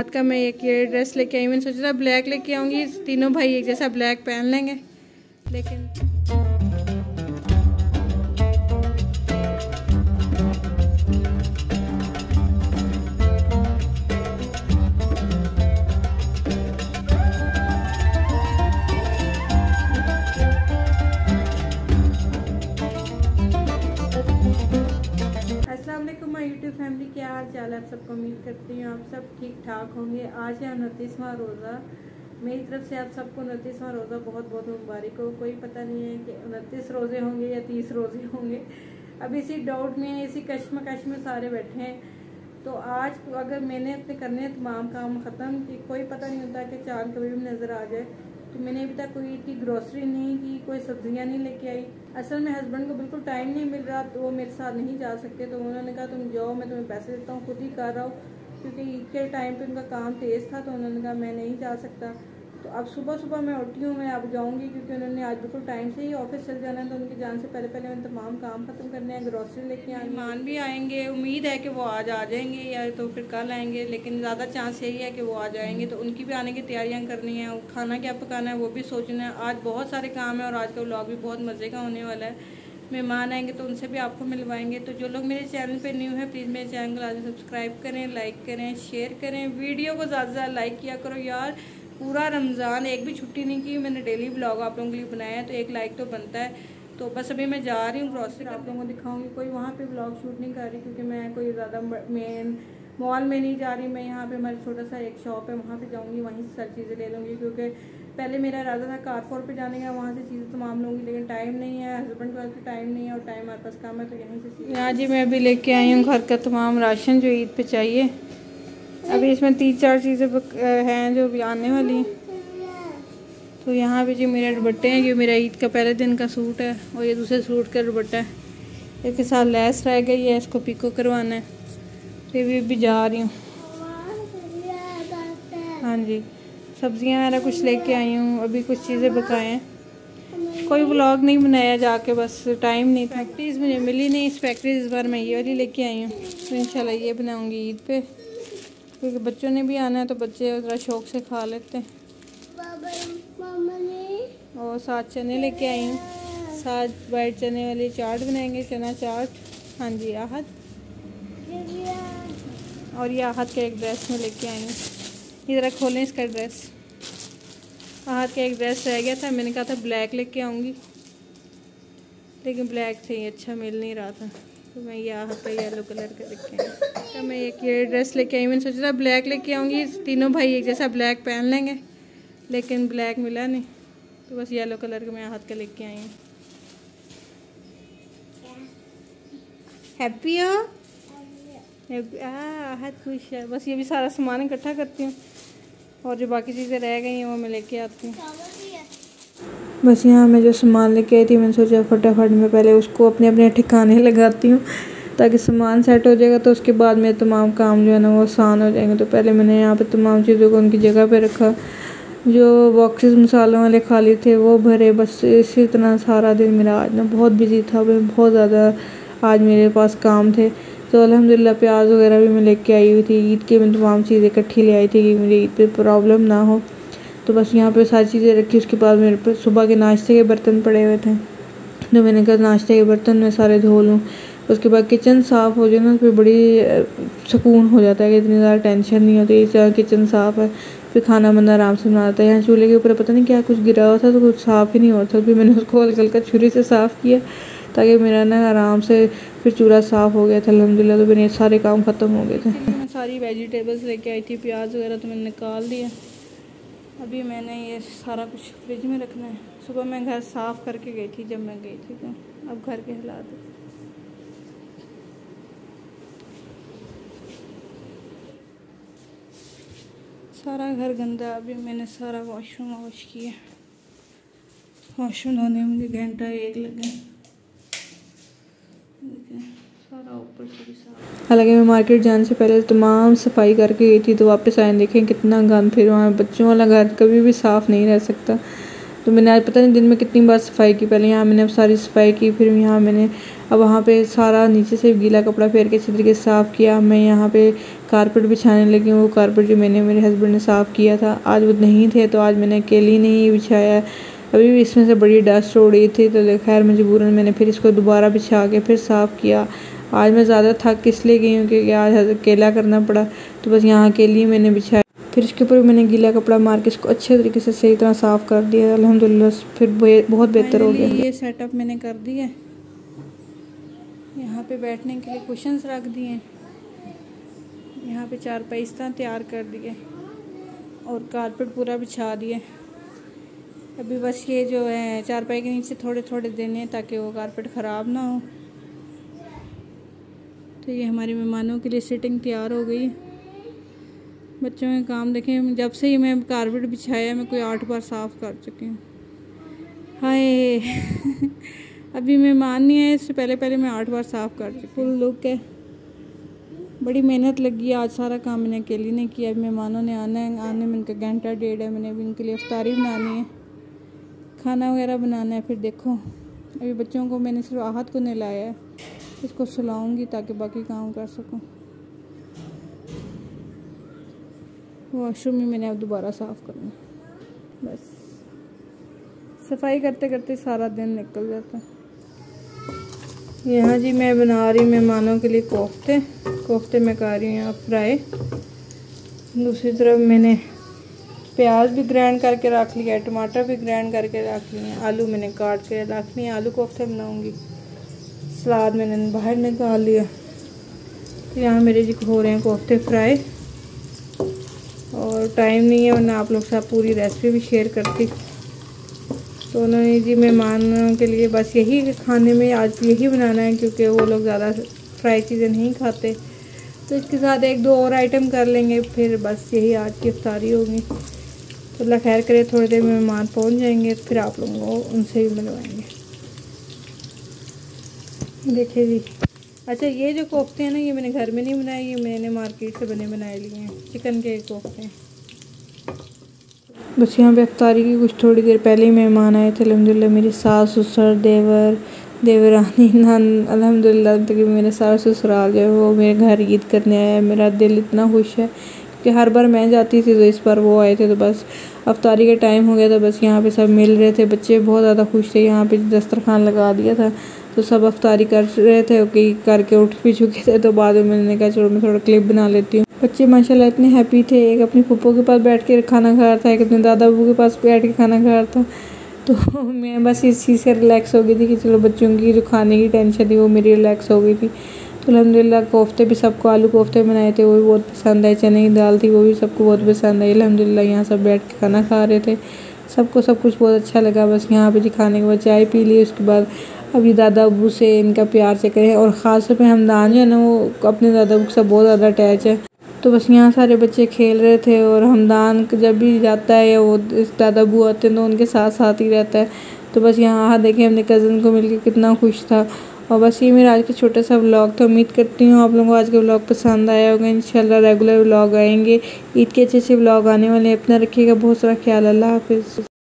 रात का मैं एक ये ड्रेस लेके आई, मैंने सोचा था ब्लैक लेके आऊँगी, तीनों भाई एक जैसा ब्लैक पहन लेंगे, लेकिन क्या हाल है आप सबको उम्मीद करती हूँ आप सब ठीक ठाक होंगे। आज है उनतीसवां रोज़ा। मेरी तरफ़ से आप सबको उनतीसवां रोज़ा बहुत बहुत मुबारक हो। कोई पता नहीं है कि उनतीस रोज़े होंगे या तीस रोज़े होंगे। अब इसी डाउट में, इसी कश्मकश में सारे बैठे हैं। तो आज अगर मैंने अपने करने तमाम काम ख़त्म, कि कोई पता नहीं होता कि चाँद कभी भी नज़र आ जाए। तो मैंने अभी तक कोई की ग्रोसरी नहीं की, कोई सब्ज़ियाँ नहीं लेके आई। असल में हस्बैंड को बिल्कुल टाइम नहीं मिल रहा तो वो मेरे साथ नहीं जा सकते। तो उन्होंने कहा, तुम जाओ, मैं तुम्हें पैसे देता हूँ, खुद ही कर रहा हूँ। क्योंकि ईद के टाइम पे उनका काम तेज़ था तो उन्होंने कहा, मैं नहीं जा सकता। तो अब सुबह सुबह मैं उठी हूँ, मैं अब जाऊँगी क्योंकि उन्होंने आज बिल्कुल टाइम से ही ऑफ़िस चल जाना है तो उनकी जान से पहले पहले मैंने तमाम काम ख़त्म करने हैं ग्रॉसरी लेके आए मेहमान भी आएँगे, उम्मीद है कि वो आज आ जाएँगे या तो फिर कल आएँगे, लेकिन ज़्यादा चांस यही है कि वो आ जाएँगे। तो उनकी भी आने की तैयारियाँ करनी है खाना क्या पकाना है, वो भी सोचना है। आज बहुत सारे काम है और आज का व्लॉग भी बहुत मज़े का होने वाला है। मेहमान आएँगे तो उनसे भी आपको मिलवाएँगे। तो जो लोग मेरे चैनल पे न्यू है प्लीज़ मेरे चैनल को आज सब्सक्राइब करें लाइक करें शेयर करें। वीडियो को ज़्यादा से ज़्यादा लाइक किया करो यार। पूरा रमज़ान एक भी छुट्टी नहीं की मैंने डेली ब्लॉग आप लोगों के लिए बनाया है तो एक लाइक तो बनता है। तो बस अभी मैं जा रही हूँ ग्रॉसरी आप लोगों को दिखाऊँगी कोई वहाँ पे ब्लॉग शूट नहीं कर रही क्योंकि मैं कोई ज़्यादा मेन मॉल में नहीं जा रही मैं यहाँ पे हमारा छोटा सा एक शॉप है वहाँ पे जाऊँगी वहीं से सारी चीज़ें ले लूँगी क्योंकि पहले मेरा इरादा था कारफोर पे जाने का वहाँ से चीज़ें तमाम लूँगी लेकिन टाइम नहीं है हस्बैंड के पास भी टाइम नहीं है और टाइम हमारे पास कम है तो यहीं से यहाँ जी मैं अभी लेके आई हूँ घर का तमाम राशन जो ईद पे चाहिए। अभी इसमें तीन चार चीज़ें हैं जो अभी आने वाली हैं। तो यहाँ पे जो मेरे दुबट्टे हैं जो मेरा ईद का पहले दिन का सूट है और ये दूसरे सूट का दुबट्टा है। इसके साथ लैस रह गई है, इसको पिको करवाना है। फिर भी भी जा रही हूँ। हाँ जी, सब्ज़ियाँ वगैरह कुछ लेके आई हूँ, अभी कुछ चीज़ें पकाए हैं। कोई ब्लॉग नहीं बनाया जाके, बस टाइम नहीं था फैक्ट्रीज मुझे मिली नहीं। इस फैक्ट्री इस बार मैं ये वाली लेके आई हूँ। तो इंशाल्लाह ये बनाऊँगी ईद पे। क्योंकि बच्चों ने भी आना है तो बच्चे ज़रा शौक से खा लेते हैं। और सात चने लेके आई हूँ। सात वाइट चने वाली चाट बनाएँगे चना चाट। हाँ जी आहत और ये आहत का एक ड्रेस में लेके आई हूँ। ये ज़रा खोलें इसका ड्रेस। आहत का एक ड्रेस रह गया था मैंने कहा था ब्लैक लेके आऊँगी। लेकिन ब्लैक से ही अच्छा मिल नहीं रहा था। तो मैं ये आहत का येलो कलर का लेके आई तो मैं एक ये ड्रेस लेके आई, मैंने सोचा था ब्लैक लेके आऊँगी। तीनों भाई एक जैसा ब्लैक पहन लेंगे, लेकिन ब्लैक मिला नहीं। तो बस येलो कलर का मैं हाथ का लेके आई हूँ। हैप्पी हो? हाथ खुश है। बस ये भी सारा सामान इकट्ठा करती हूँ। और जो बाकी चीज़ें रह गई हैं, वो मैं लेके आती हूँ। बस यहाँ मैं जो सामान लेके आई थी, मैंने सोचा फटाफट मैं पहले उसको अपने अपने ठिकाने लगाती हूँ, ताकि सामान सेट हो जाएगा तो उसके बाद मेरे तमाम काम जो है ना वो आसान हो जाएँगे। तो पहले मैंने यहाँ पे तमाम चीज़ों को उनकी जगह पे रखा, जो बॉक्सेस मसालों वाले खाली थे, वो भरे, बस इसी तरह सारा दिन मेरा आज ना बहुत बिज़ी था, मैं बहुत ज़्यादा आज मेरे पास काम थे। तो अल्हम्दुलिल्लाह प्याज वगैरह भी मैं लेके आई हुई थी, ईद के मैं तमाम चीज़ें इकट्ठी ले आई थी, कि मुझे ईद पे प्रॉब्लम ना हो। तो बस यहाँ पे सारी चीज़ें रखी, उसके बाद मेरे पे सुबह के नाश्ते के बर्तन पड़े हुए थे। तो मैंने कहा, नाश्ते के बर्तन मैं सारे धो लूँ। उसके बाद किचन साफ़ हो जाए ना, फिर बड़ी सुकून हो जाता है कि इतनी ज़्यादा टेंशन नहीं होती, इस किचन साफ़ है। फिर खाना बंदा आराम से बनाता है। यहाँ चूल्हे के ऊपर पता नहीं क्या कुछ गिरा हुआ था तो कुछ साफ़ ही नहीं होता था। फिर मैंने उसको हल्का हल्का छुरी से साफ़ किया, ताकि मेरा ना आराम से फिर चूल्हा साफ़ हो गया था। अलहमदिल्ला तो मेरे सारे काम ख़त्म हो गए थे। सारी वेजिटेबल्स लेके आई थी, प्याज वगैरह तो मैंने निकाल दिया अभी मैंने ये सारा कुछ फ्रिज में रखना है। सुबह मैं घर साफ़ करके गई थी जब मैं गई थी तो अब घर के हालात सारा घर गंदा अभी मैंने सारा वॉशरूम वॉश किया। वॉशरूम धोने में मुझे घंटा एक लगा। हालाँकि मैं मार्केट जाने से पहले तमाम सफ़ाई करके गई थी तो वापस आए देखें कितना गंद। फिर वहाँ बच्चों वाला घर कभी भी साफ़ नहीं रह सकता। तो मैंने आज पता नहीं दिन में कितनी बार सफ़ाई की। पहले यहाँ मैंने अब सारी सफ़ाई की, फिर यहाँ मैंने अब वहाँ पे सारा नीचे से गीला कपड़ा फेर के अच्छी तरीके से साफ़ किया। मैं यहाँ पे कारपेट बिछाने लगी वो कारपेट जो मैंने मेरे हस्बैंड ने साफ़ किया था। आज वो नहीं थे तो आज मैंने अकेली नहीं बिछाया। अभी भी इसमें से बड़ी डस्ट रही थी तो खैर मजबूरन मैंने फिर इसको दोबारा बिछा के फिर साफ़ किया। आज मैं ज़्यादा थक किस लिए गई हूँ क्योंकि आज अकेला करना पड़ा तो बस यहाँ अकेली मैंने बिछाया। फिर इसके ऊपर मैंने गीला कपड़ा मार के इसको अच्छे तरीके से सही तरह साफ़ कर दिया। अल्हम्दुलिल्लाह फिर बहुत बेहतर हो गया। ये सेटअप मैंने कर दिया यहाँ पे बैठने के लिए कुशंस रख दिए यहाँ पे चार पैसा तैयार कर दिए और कारपेट पूरा बिछा दिए अभी बस ये जो है चारपाई के नीचे थोड़े थोड़े देने ताकि वो कारपेट ख़राब ना हो। तो ये हमारे मेहमानों के लिए सिटिंग तैयार हो गई। बच्चों के काम देखें जब से ही मैं कारपेट बिछाया मैं कोई आठ बार साफ़ कर चुकी हूँ। हाय। अभी मेहमान नहीं आए इससे पहले पहले मैं आठ बार साफ़ कर चुकी फुल लुक है। बड़ी मेहनत लगी आज सारा काम मैंने अकेली ने किया। अभी मेहमानों ने आना है आने में उनका घंटा डेढ़ है। मैंने अभी उनके लिए अफ्तारी बनानी है। खाना वगैरह बनाना है फिर देखो। अभी बच्चों को मैंने सिर्फ़ आहत को नहलाया है। इसको सुलाऊँगी ताकि बाकी काम कर सकूँ। वॉशरूम में मैंने अब दोबारा साफ़ करना बस। सफ़ाई करते करते सारा दिन निकल जाता यहाँ जी मैं बना रही मेहमानों के लिए कोफ्ते। कोफ्ते मैं कर रही हूँ फ्राई। दूसरी तरफ़ मैंने प्याज भी ग्राइंड करके रख लिया, टमाटर भी ग्राइंड करके रख लिए, आलू मैंने काट के रख लिए, आलू कोफ्ते बनाऊँगी। सलाद मैंने बाहर निकाल लिया। तो यहाँ मेरे जी हो रहे हैं कोफ्ते फ्राई। और टाइम नहीं है, वरना आप लोग साथ पूरी रेसिपी भी शेयर करती। तो उन्होंने जी मेहमान के लिए बस यही खाने में आज यही बनाना है, क्योंकि वो लोग ज़्यादा फ्राई चीज़ें नहीं खाते। तो इसके साथ एक दो और आइटम कर लेंगे, फिर बस यही आज की अफ्तारी होगी। तो अल्लाह खैर करे, थोड़ी देर मेहमान पहुँच जाएँगे, फिर आप लोगों को उनसे भी मिलवाएँगे। देखिए जी। अच्छा ये जो कोफ्ते हैं ना, ये मैंने घर में नहीं बनाए, ये मैंने मार्केट से बने बनाए लिए हैं, चिकन के कोफ्ते। हैं बस यहाँ पे अफ्तारी की कुछ थोड़ी देर पहले ही मेहमान आए थे अलहमदिल्ला मेरी सास ससुर, देवर, देवरानी, नान अलहमदिल्ला तक मेरे सास ससुराल जो है, वो मेरे घर ईद करने आया है। मेरा दिल इतना खुश है कि हर बार मैं जाती थी तो इस बार वो आए थे तो बस अफ्तारी का टाइम हो गया था, बस यहाँ पे सब मिल रहे थे, बच्चे बहुत ज़्यादा खुश थे, यहाँ पे दस्तरखान लगा दिया था। तो सब अफ्तारी कर रहे थे कि करके उठ भी चुके थे तो बाद में मैंने कहा, चलो, मैं थोड़ा क्लिप बना लेती हूँ। बच्चे माशाल्लाह इतने हैप्पी थे, एक अपनी पप्पो के पास बैठ के खाना खा रहा था, एक अपने दादा बबू के पास बैठ के खाना खा रहा था। तो मैं बस इस चीज़ से रिलैक्स हो गई थी कि चलो, बच्चों की जो खाने की टेंशन थी, वो मेरी रिलैक्स हो गई थी। तो अलहमदिल्ला कोफ्ते भी सबको आलू कोफ्ते बनाए थे, वो भी बहुत पसंद आए, चने की दाल थी, वो भी सबको बहुत पसंद आई। अलहमदिल्ला यहाँ सब बैठ के खाना खा रहे थे। सबको सब कुछ बहुत अच्छा लगा, बस यहाँ पे जी खाने के बाद चाय पी ली, उसके बाद अभी दादा अबू से, इनका प्यार से करें। और ख़ास तौर पर हमदान जो है ना, वो अपने दादा अबू से बहुत ज़्यादा अटैच है। तो बस यहाँ सारे बच्चे खेल रहे थे और हमदान जब भी जाता है या वो दादा अबू आते हैं तो उनके साथ साथ ही रहता है। तो बस यहाँ हाँ देखें, अपने कज़न को मिलकर कितना खुश था। और बस ये मेरा आज का छोटा सा व्लॉग था। उम्मीद करती हूँ आप लोगों को आज का व्लॉग पसंद आया होगा। इंशाल्लाह रेगुलर व्लॉग आएँगे। ईद के अच्छे अच्छे व्लॉग आने वाले अपना रखिएगा बहुत सारा ख्याल। अल्लाह हाफिज़।